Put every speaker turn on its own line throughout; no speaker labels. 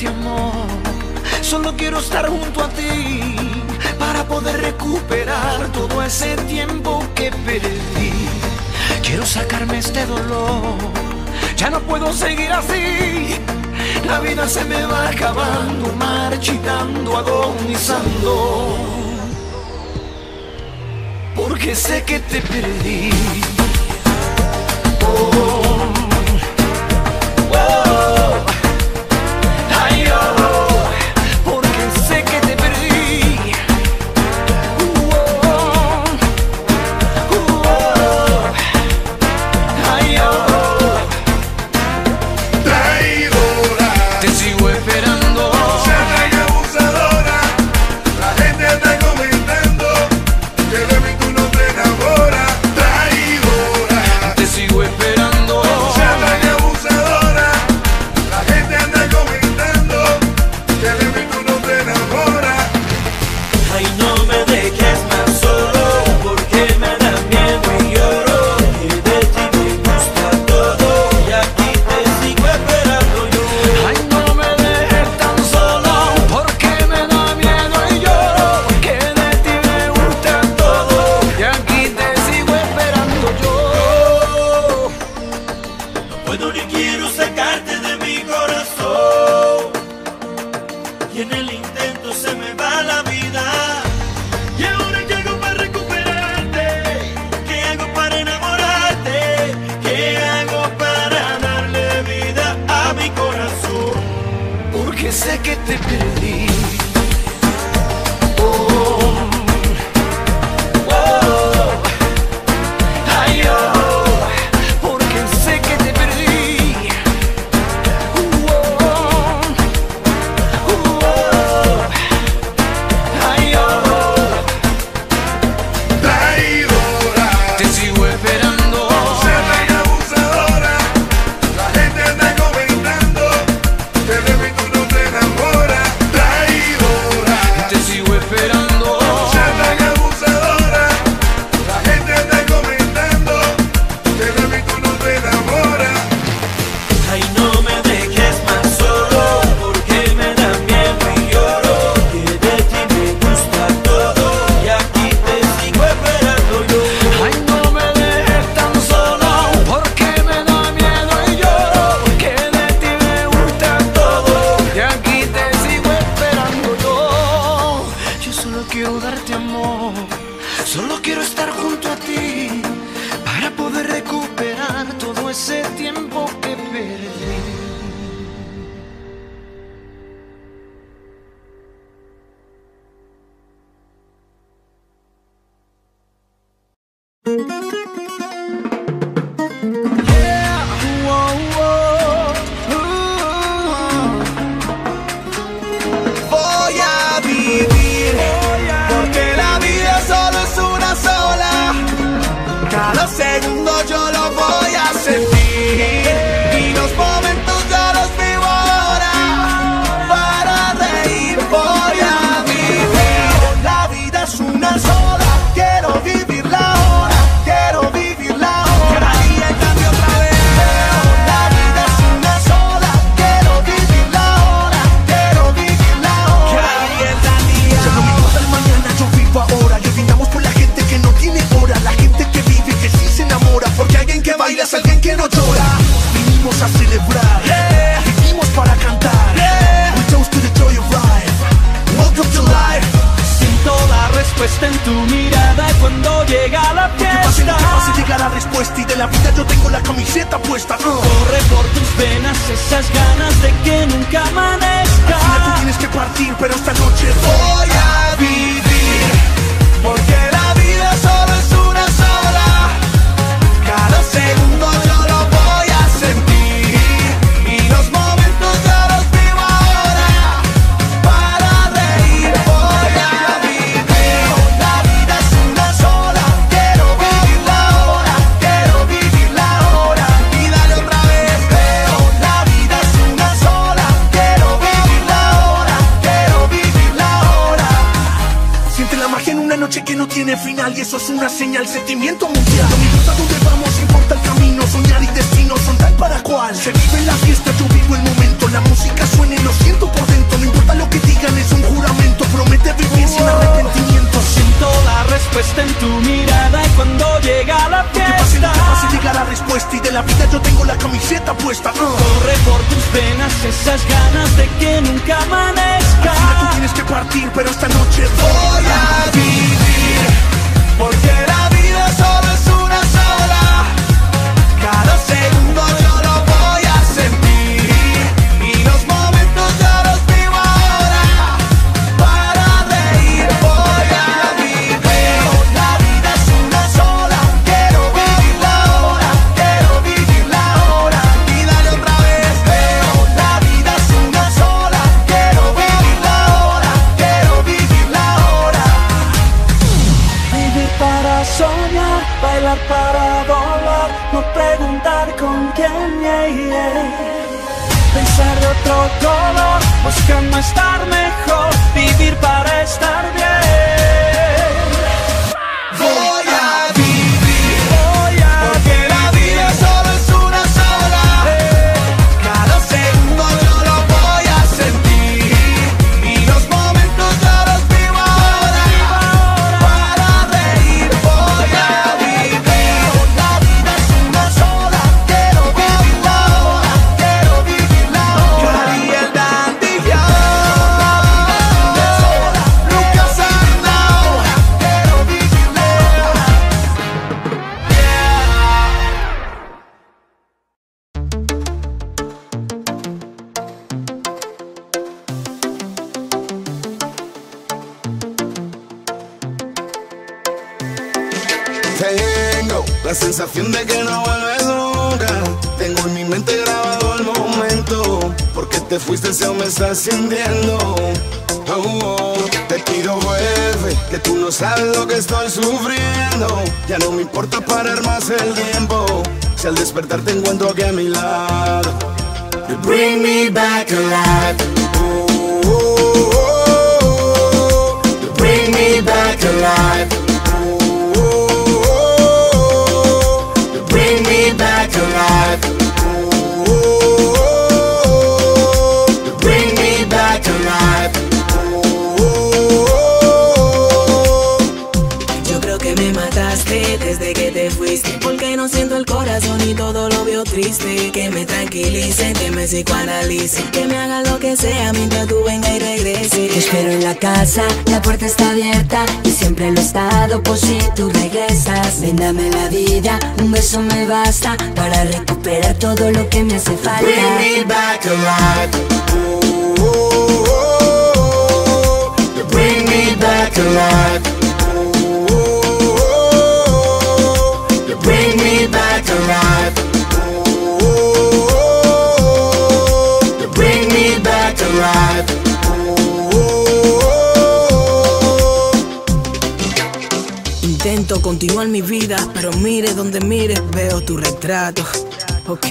este. Solo quiero estar junto a ti para poder recuperar todo ese tiempo que perdí. Quiero sacarme este dolor. Ya no puedo seguir así. La vida se me va acabando, marchitando, agonizando. Porque sé que te perdí. Oh. que te perdí.
Camiseta puesta. uh.
corre por tus venas esas ganas de que nunca
Al final tú
amanezca.
tienes que partir, pero esta noche voy
fuiste aún me estás sintiendo. Oh, oh, te pido vuelve, que tú no sabes lo que estoy sufriendo. Ya no me importa parar más el tiempo. Si al despertar te encuentro aquí a mi lado. You bring me back alive. Oh, oh, oh, oh. You bring me back alive.
Triste Que me tranquilice, que me psicoanalice Que me haga lo que sea mientras tú venga y regrese
Te espero en la casa, la puerta está abierta y siempre lo he estado por si tú regresas. Ven, dame la vida, un beso me basta para recuperar todo lo que me hace falta.
Bring me back alive. Oh, oh, oh, oh. You bring me back alive.
Continuar mi vida, pero mire donde mire, veo tu retrato. Ok,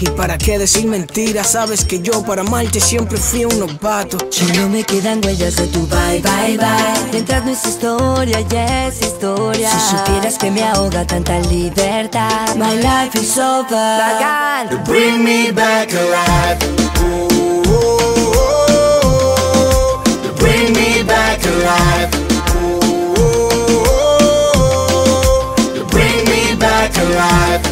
y para qué decir mentiras, sabes que yo para amarte siempre fui un novato.
Solo me quedan huellas de tu bye, bye, bye. Mientras no es historia, ya es historia. Si supieras que me ahoga tanta libertad. My life is over. Bacán.
Bring me back alive. Oh, oh, oh, oh. Bring me back alive. Alive.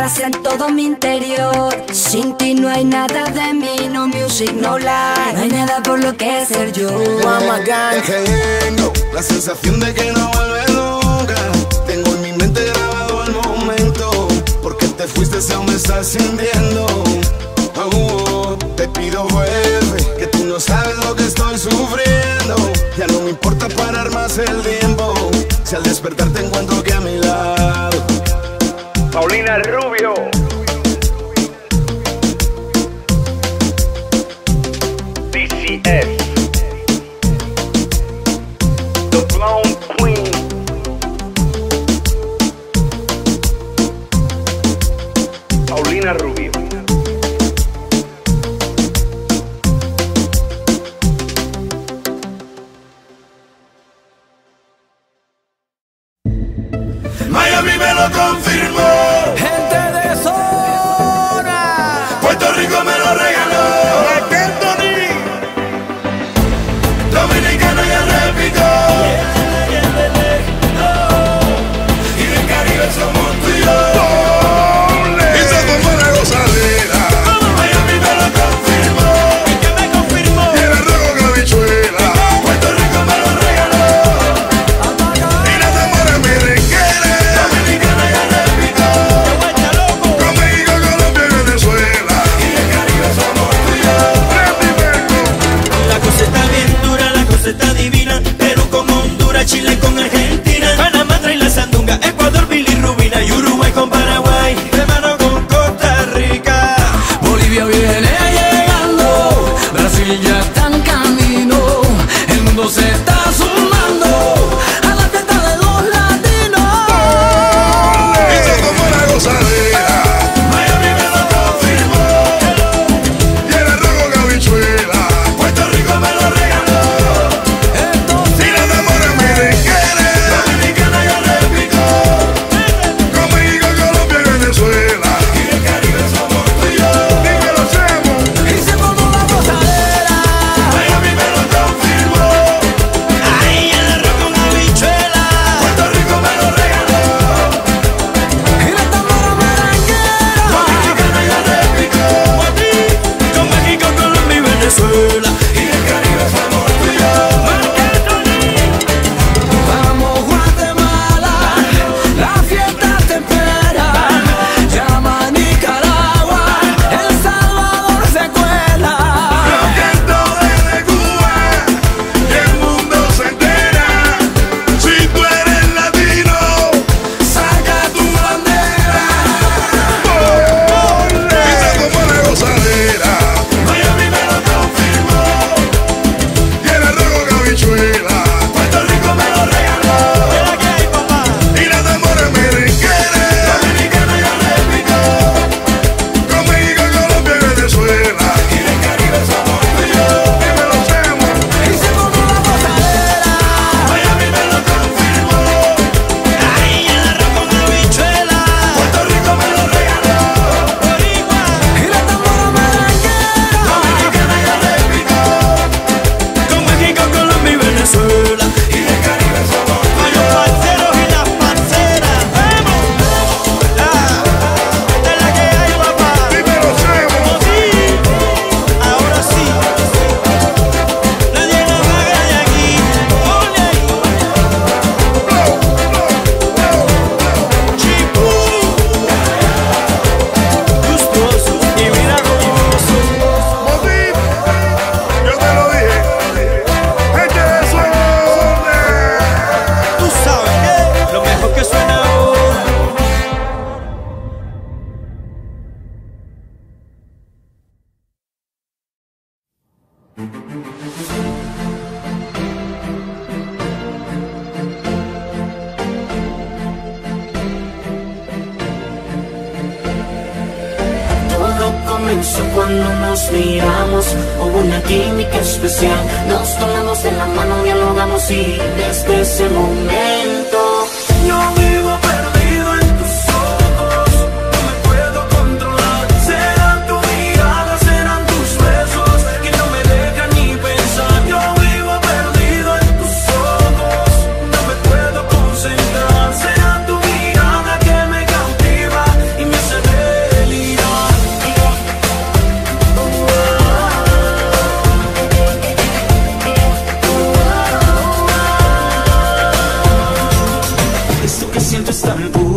Que arrasa en todo mi interior. Sin ti no hay nada de mí, no music, no life. No hay nada por lo que ser yo.
Tengo la sensación de que no vuelve nunca. Tengo en mi mente grabado el momento. Porque te fuiste aún me estás sintiendo. Oh, oh, te pido vuelve, que tú no sabes lo que estoy sufriendo. Ya no me importa parar más el tiempo. Si al despertar te encuentro lado.
Paulina Rubio.
comenzó cuando nos miramos. Hubo una química especial. Nos tomamos de la mano, dialogamos y desde ese momento
al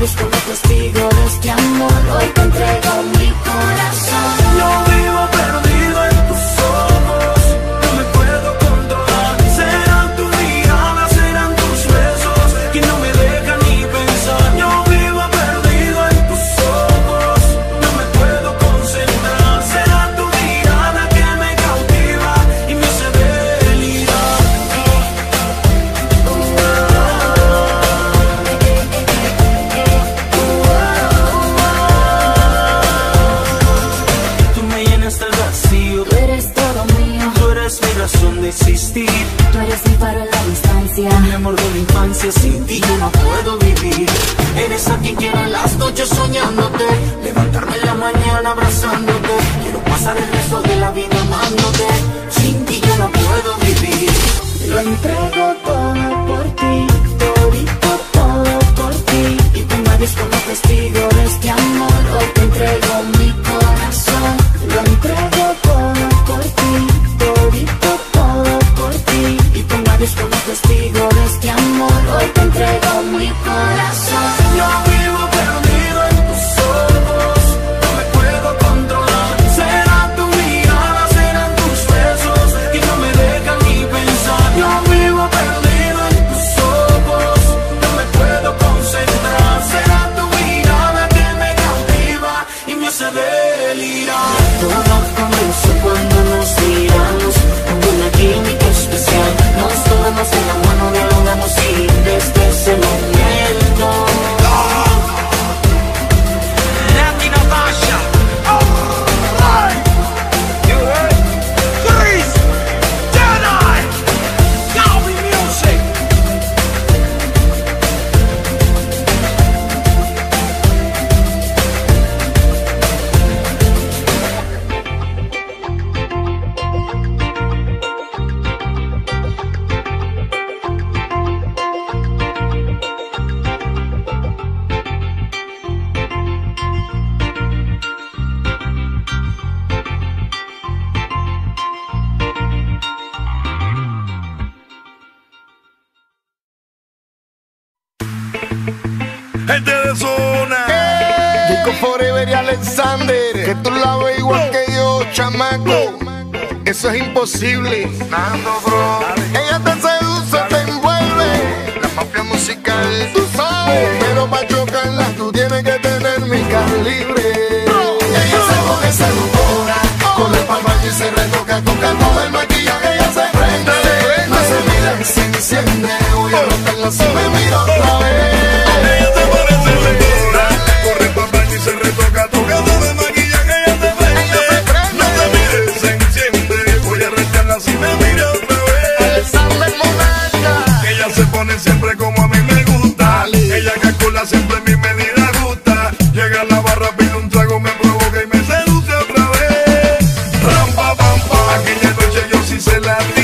busco testigo de este amor. Hoy te entrego mi corazón.
No.
distancia.
Mi amor de la infancia, sin ti yo no puedo vivir. Eres a quien quiero las noches soñándote. Levantarme en la mañana abrazándote. Quiero pasar el resto de la vida amándote. Sin ti yo no puedo vivir.
Lo entrego todo por ti, todito todo por ti. Y tú me
como testigo de este amor. Hoy te entrego mi corazón. Lo entrego mi corazón.
Que
tú la ves igual que yo, chamaco. Eso es imposible. Nando, bro. Ella te seduce, te envuelve. La mafia musical. la.